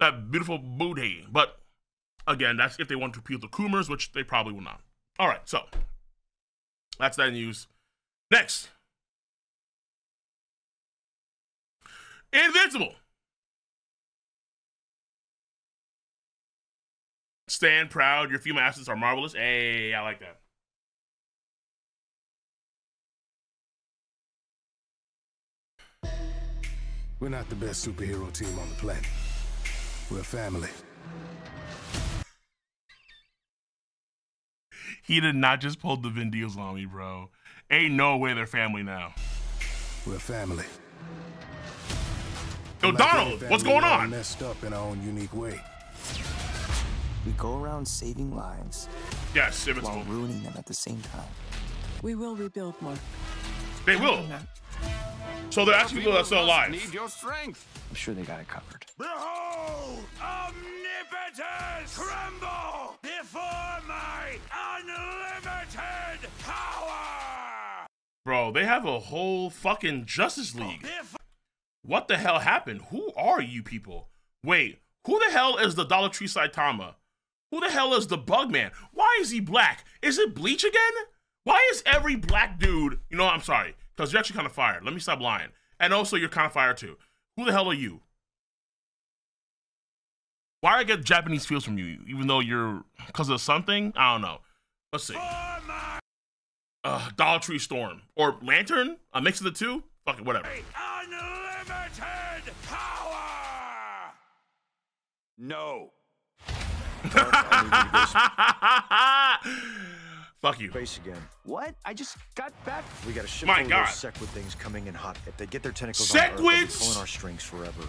that beautiful booty. But again, that's if they want to appeal to Coomers, which they probably will not. All right, so that's that news. Next, Invincible. Stand proud. Your female assets are marvelous. Hey, I like that. We're not the best superhero team on the planet. We're a family. He did not just pull the Vin Diesel on me, bro. Ain't no way they're family now. We're a family. Yo, Like Donald, any what's going on? Messed up in our own unique way. We go around saving lives Yes, while Invincible. ruining them at the same time. We will rebuild Mark. They will. So they're actually people that are still alive. Need your strength. I'm sure they got it covered. Behold, omnipotence tremble before my unlimited power. Bro, they have a whole fucking Justice League. What the hell happened? Who are you people? Wait, who the hell is the Dollar Tree Saitama? Who the hell is the Bugman? Why is he black? Is it Bleach again? Why is every black dude, you know, I'm sorry, because you're actually kind of fired. Let me stop lying. And also, you're kind of fired too. Who the hell are you? Why I get Japanese feels from you, even though you're, because of something? I don't know. Let's see. Uh, Dollar Tree Storm. Or Lantern? A mix of the two? Fuck it, whatever. Unlimited power. No. Fuck you. Base again. What? I just got back. We got a ship My full of God. those Sequid things coming in hot. If they get their tentacles on Earth, they'll pulling our strings forever.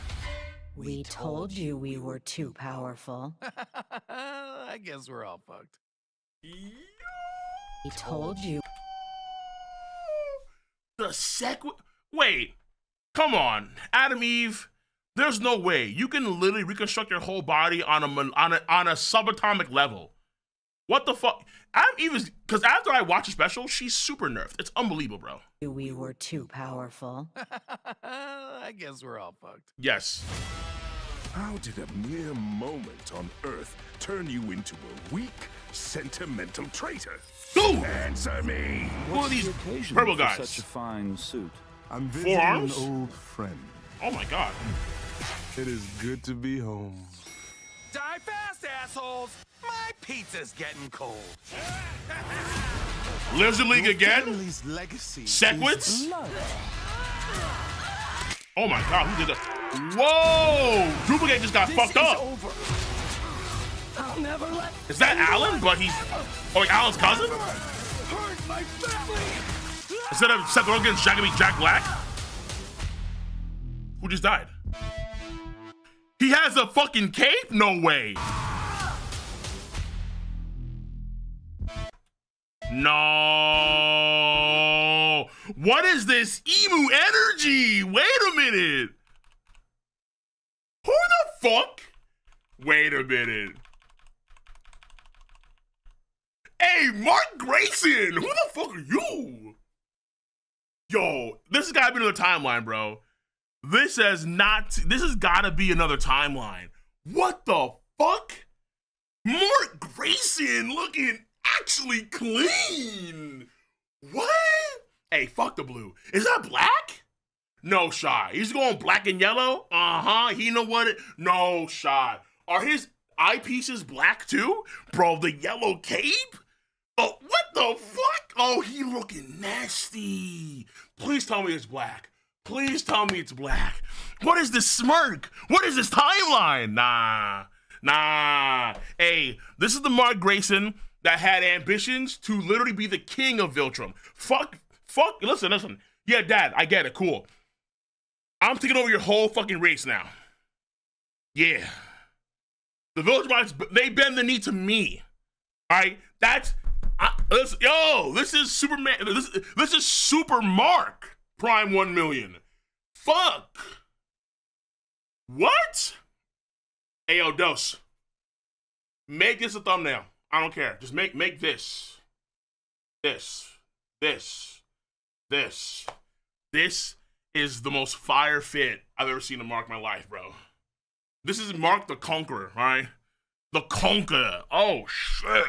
We told you we were too powerful. I guess we're all fucked. We told you. The sec. Wait. Come on. Atom Eve. There's no way. You can literally reconstruct your whole body on a on a on a subatomic level. What the fuck? I'm even because after I watch a special, she's super nerfed. It's unbelievable, bro. We were too powerful. I guess we're all fucked. Yes. How did a mere moment on Earth turn you into a weak, sentimental traitor? Dude! Answer me! Who are these purple guys? Such a fine suit. I'm visiting Forearms? an old friend. Oh my god. It is good to be home. Die assholes. My pizza's getting cold. Lizard League again? Family's legacy. Sequids? Oh my god, who did that? Whoa! Duplikate just got fucked up. I'll never let Is that Allen? But he's oh, like Allen's cousin? Hurt my family. Instead of Seth Rogen's Jack Jack Black? Who just died? He has a fucking cape? No way. No. What is this emu energy? Wait a minute. Who the fuck? Wait a minute. Hey, Mark Grayson, who the fuck are you? Yo, this has gotta be another timeline, bro. This has not, this has gotta be another timeline. What the fuck? Mark Grayson looking actually clean. What? Hey, fuck the blue. Is that black? No shot. He's going black and yellow? Uh huh. He know what it. No shot. Are his eyepieces black too? Bro, the yellow cape? Oh, what the fuck? Oh, he looking nasty. Please tell me it's black. Please tell me it's black. What is this smirk? What is this timeline? Nah, nah. Hey, this is the Mark Grayson that had ambitions to literally be the king of Viltrum. Fuck, fuck. Listen, listen. Yeah, Dad, I get it. Cool. I'm taking over your whole fucking race now. Yeah. The Viltrumites, they bend the knee to me. All right, that's I, yo. This is Superman. This, this is Super Mark Prime One Million. Fuck. What? Hey, yo, Dose. Make this a thumbnail. I don't care. Just make make this, this, this, this. This is the most fire fit I've ever seen to mark my life, bro. This is Mark the Conqueror, right? The Conqueror. Oh, shit.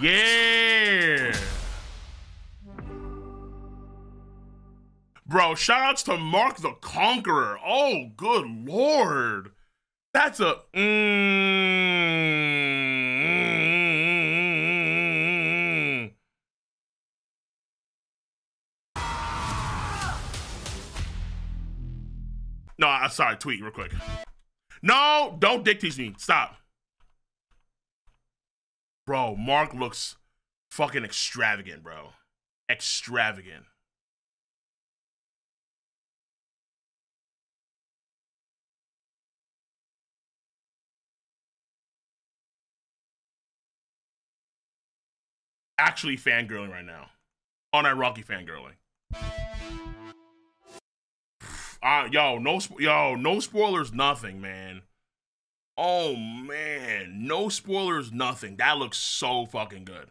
Yeah. Bro, shoutouts to Mark the Conqueror. Oh, good lord. That's a. Mm, mm, mm, mm no, I'm sorry. Tweet real quick. No, don't dick tease me. Stop. Bro, Mark looks fucking extravagant, bro. Extravagant. Actually fangirling right now. Unironically fangirling. Uh, yo, no, yo, no spoilers, nothing, man. Oh man, no spoilers, nothing. That looks so fucking good.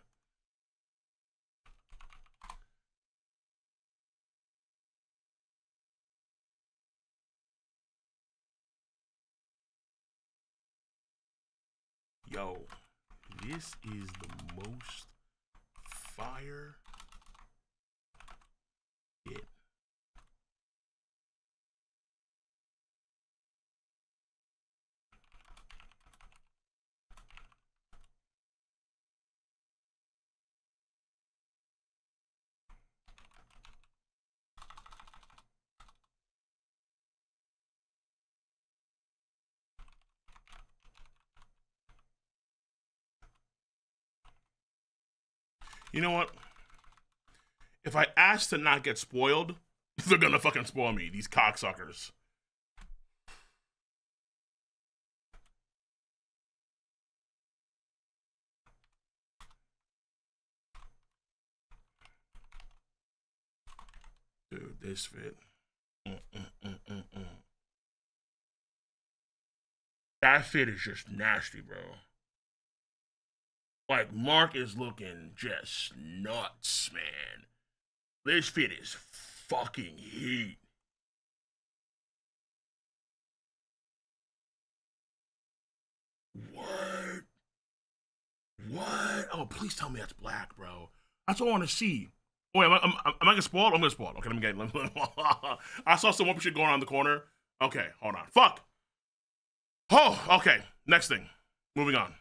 Yo, this is the most fire it. You know what? If I ask to not get spoiled, they're gonna fucking spoil me, these cocksuckers. Dude, this fit. Mm, mm, mm, that fit is just nasty, bro. Like Mark is looking just nuts, man. This fit is fucking heat. What? What? Oh, please tell me that's black, bro. That's all I want to see. Wait, am I, am, am I gonna spoil? I'm gonna spoil. Okay, let me get. Let me, I saw some more shit going on the corner. Okay, hold on. Fuck. Oh, okay. Next thing. Moving on.